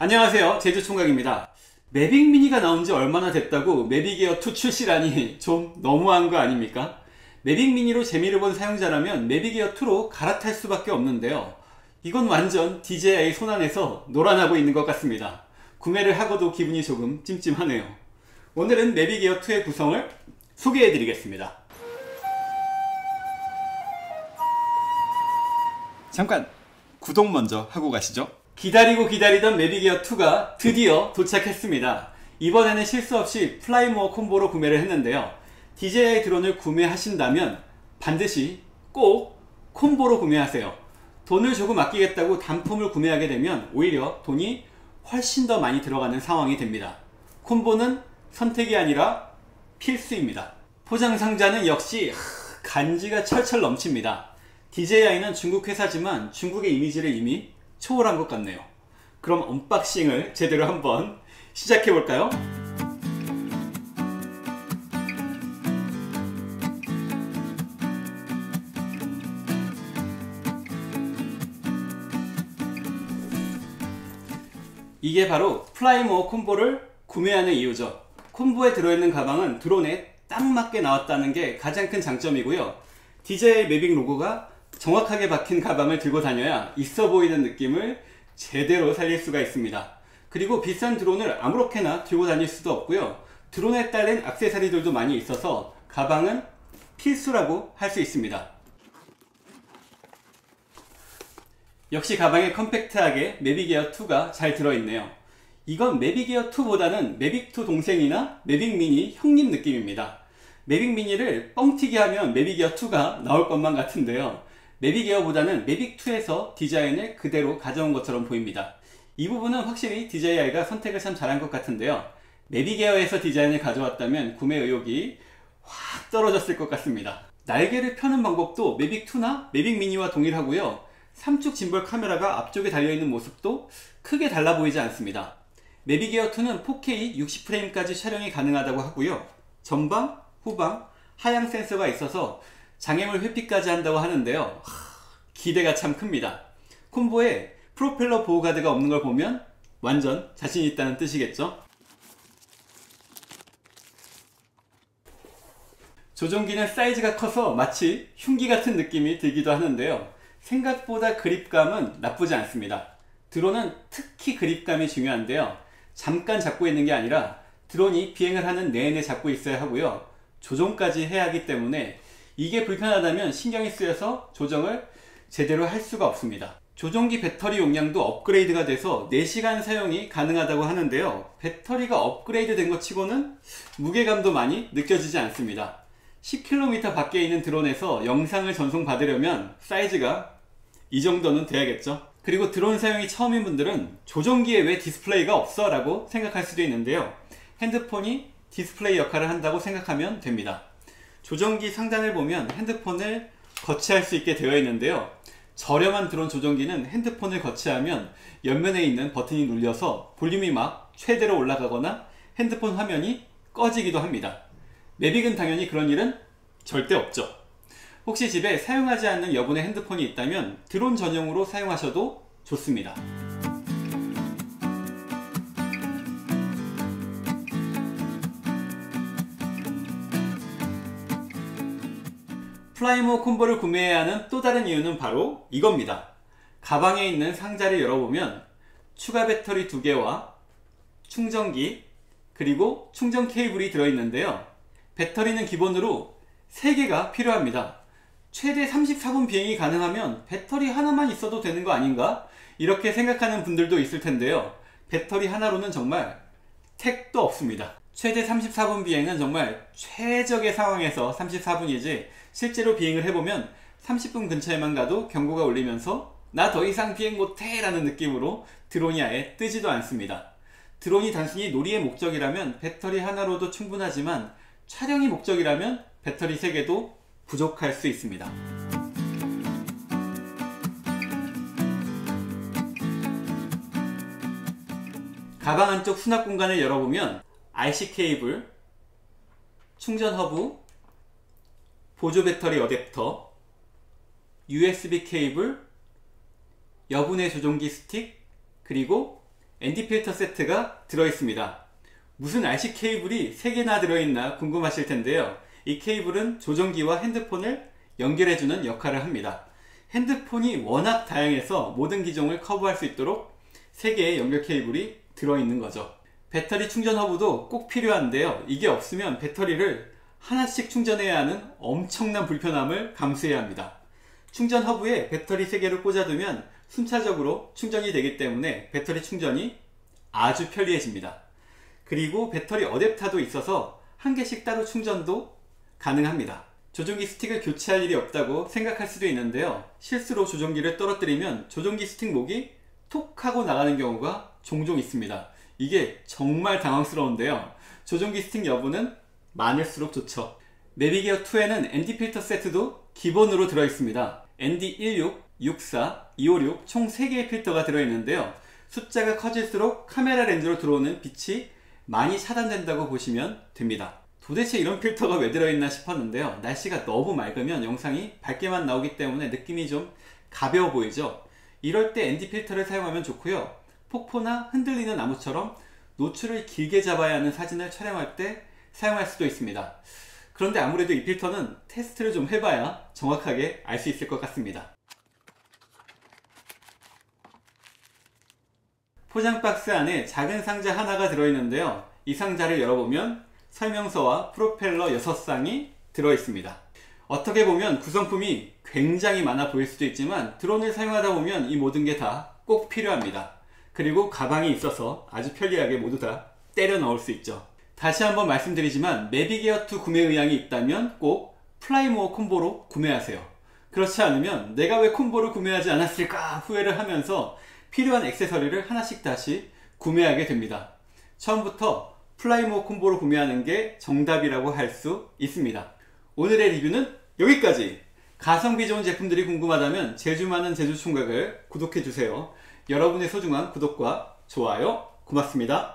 안녕하세요. 제주총각입니다. 매빅 미니가 나온 지 얼마나 됐다고 매빅 에어 2 출시라니 좀 너무한 거 아닙니까? 매빅 미니로 재미를 본 사용자라면 매빅 에어 2로 갈아탈 수밖에 없는데요. 이건 완전 DJI 손안에서 놀아나고 있는 것 같습니다. 구매를 하고도 기분이 조금 찜찜하네요. 오늘은 매빅 에어 2의 구성을 소개해 드리겠습니다. 잠깐 구독 먼저 하고 가시죠 기다리고 기다리던 매빅에어2가 드디어 도착했습니다. 이번에는 실수 없이 Fly More Combo로 구매를 했는데요. DJI 드론을 구매하신다면 반드시 꼭 combo로 구매하세요. 돈을 조금 아끼겠다고 단품을 구매하게 되면 오히려 돈이 훨씬 더 많이 들어가는 상황이 됩니다. combo는 선택이 아니라 필수입니다. 포장 상자는 역시 간지가 철철 넘칩니다. DJI는 중국 회사지만 중국의 이미지를 이미 초월한 것 같네요. 그럼 unboxing을 제대로 한번 시작해 볼까요? 이게 바로 Fly More Combo를 구매하는 이유죠. 콤보에 들어있는 가방은 드론에 딱 맞게 나왔다는 게 가장 큰 장점이고요. DJI 매빅 로고가 정확하게 박힌 가방을 들고 다녀야 있어 보이는 느낌을 제대로 살릴 수가 있습니다. 그리고 비싼 드론을 아무렇게나 들고 다닐 수도 없고요. 드론에 딸린 악세사리들도 많이 있어서 가방은 필수라고 할 수 있습니다. 역시 가방에 컴팩트하게 매빅에어 2가 잘 들어있네요. 이건 매빅에어 2보다는 매빅 2 동생이나 매빅 미니 형님 느낌입니다. 매빅 미니를 뻥튀기 하면 매빅에어 2가 나올 것만 같은데요. 매빅 에어보다는 매빅2에서 디자인을 그대로 가져온 것처럼 보입니다. 이 부분은 확실히 DJI가 선택을 참 잘한 것 같은데요. 매빅 에어에서 디자인을 가져왔다면 구매 의욕이 확 떨어졌을 것 같습니다. 날개를 펴는 방법도 매빅2나 매빅 미니와 동일하고요. 삼축 짐벌 카메라가 앞쪽에 달려있는 모습도 크게 달라 보이지 않습니다. 매빅 에어2는 4K 60프레임까지 촬영이 가능하다고 하고요. 전방, 후방, 하향 센서가 있어서 장애물 회피까지 한다고 하는데요. 기대가 참 큽니다. 콤보에 프로펠러 보호가드가 없는 걸 보면 완전 자신 있다는 뜻이겠죠? 조종기는 사이즈가 커서 마치 흉기 같은 느낌이 들기도 하는데요. 생각보다 그립감은 나쁘지 않습니다. 드론은 특히 그립감이 중요한데요. 잠깐 잡고 있는 게 아니라 드론이 비행을 하는 내내 잡고 있어야 하고요. 조종까지 해야 하기 때문에 이게 불편하다면 신경이 쓰여서 조정을 제대로 할 수가 없습니다. 조종기 배터리 용량도 업그레이드가 돼서 4시간 사용이 가능하다고 하는데요. 배터리가 업그레이드 된 것 치고는 무게감도 많이 느껴지지 않습니다. 10km 밖에 있는 드론에서 영상을 전송 받으려면 사이즈가 이 정도는 돼야겠죠. 그리고 드론 사용이 처음인 분들은 조종기에 왜 디스플레이가 없어? 라고 생각할 수도 있는데요. 핸드폰이 디스플레이 역할을 한다고 생각하면 됩니다. 조정기 상단을 보면 핸드폰을 거치할 수 있게 되어 있는데요. 저렴한 드론 조정기는 핸드폰을 거치하면 옆면에 있는 버튼이 눌려서 볼륨이 막 최대로 올라가거나 핸드폰 화면이 꺼지기도 합니다. 매빅은 당연히 그런 일은 절대 없죠. 혹시 집에 사용하지 않는 여분의 핸드폰이 있다면 드론 전용으로 사용하셔도 좋습니다. Fly More Combo를 구매해야 하는 또 다른 이유는 바로 이겁니다. 가방에 있는 상자를 열어보면 추가 배터리 2개와 충전기 그리고 충전 케이블이 들어있는데요. 배터리는 기본으로 3개가 필요합니다. 최대 34분 비행이 가능하면 배터리 하나만 있어도 되는 거 아닌가? 이렇게 생각하는 분들도 있을 텐데요. 배터리 하나로는 정말 택도 없습니다. 최대 34분 비행은 정말 최적의 상황에서 34분이지 실제로 비행을 해보면 30분 근처에만 가도 경고가 울리면서 나 더 이상 비행 못해 라는 느낌으로 드론이 아예 뜨지도 않습니다. 드론이 단순히 놀이의 목적이라면 배터리 하나로도 충분하지만 촬영이 목적이라면 배터리 3개도 부족할 수 있습니다. 가방 안쪽 수납 공간을 열어보면 RC 케이블, 충전 허브, 보조 배터리 어댑터, USB 케이블, 여분의 조종기 스틱, 그리고 ND 필터 세트가 들어있습니다. 무슨 RC 케이블이 3개나 들어있나 궁금하실 텐데요. 이 케이블은 조종기와 핸드폰을 연결해주는 역할을 합니다. 핸드폰이 워낙 다양해서 모든 기종을 커버할 수 있도록 3개의 연결 케이블이 들어있는 거죠. 배터리 충전 허브도 꼭 필요한데요. 이게 없으면 배터리를 하나씩 충전해야 하는 엄청난 불편함을 감수해야 합니다. 충전 허브에 배터리 3개를 꽂아두면 순차적으로 충전이 되기 때문에 배터리 충전이 아주 편리해집니다. 그리고 배터리 어댑터도 있어서 한 개씩 따로 충전도 가능합니다. 조종기 스틱을 교체할 일이 없다고 생각할 수도 있는데요. 실수로 조종기를 떨어뜨리면 조종기 스틱 목이 톡 하고 나가는 경우가 종종 있습니다. 이게 정말 당황스러운데요. 조종기 스틱 여부는 많을수록 좋죠. 내비게어 2에는 ND 필터 세트도 기본으로 들어있습니다. ND16, 64, 256 총 3개의 필터가 들어있는데요. 숫자가 커질수록 카메라 렌즈로 들어오는 빛이 많이 차단된다고 보시면 됩니다. 도대체 이런 필터가 왜 들어있나 싶었는데요. 날씨가 너무 맑으면 영상이 밝게만 나오기 때문에 느낌이 좀 가벼워 보이죠. 이럴 때 ND 필터를 사용하면 좋고요. 폭포나 흔들리는 나무처럼 노출을 길게 잡아야 하는 사진을 촬영할 때 사용할 수도 있습니다. 그런데 아무래도 이 필터는 테스트를 좀 해봐야 정확하게 알 수 있을 것 같습니다. 포장 박스 안에 작은 상자 하나가 들어있는데요. 이 상자를 열어보면 설명서와 프로펠러 6쌍이 들어있습니다. 어떻게 보면 구성품이 굉장히 많아 보일 수도 있지만 드론을 사용하다 보면 이 모든 게 다 꼭 필요합니다. 그리고 가방이 있어서 아주 편리하게 모두 다 때려 넣을 수 있죠. 다시 한번 말씀드리지만 매빅에어2 구매 의향이 있다면 꼭 Fly More Combo로 구매하세요. 그렇지 않으면 내가 왜 combo를 구매하지 않았을까 후회를 하면서 필요한 액세서리를 하나씩 다시 구매하게 됩니다. 처음부터 Fly More Combo로 구매하는 게 정답이라고 할 수 있습니다. 오늘의 리뷰는 여기까지! 가성비 좋은 제품들이 궁금하다면 재주 많은 제주 총각을 구독해주세요. 여러분의 소중한 구독과 좋아요 고맙습니다.